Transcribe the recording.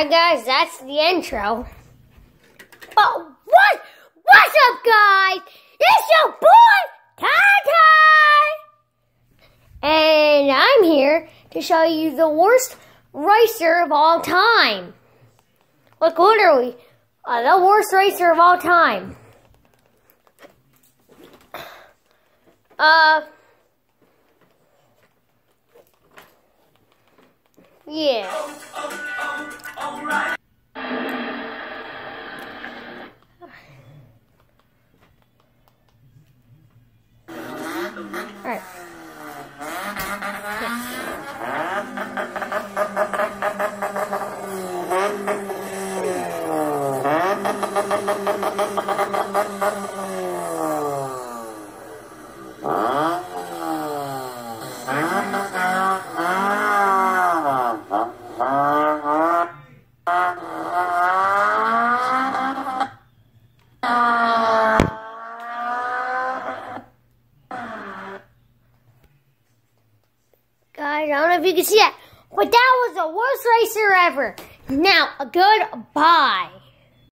Alright guys, that's the intro. But what? What's up guys? It's your boy, Ty Ty! And I'm here to show you the worst ricer of all time. Like literally, uh, the worst ricer of all time. Uh... Yeah. Alright. Guys, I don't know if you can see that, but that was the worst ricer ever. Now, a goodbye.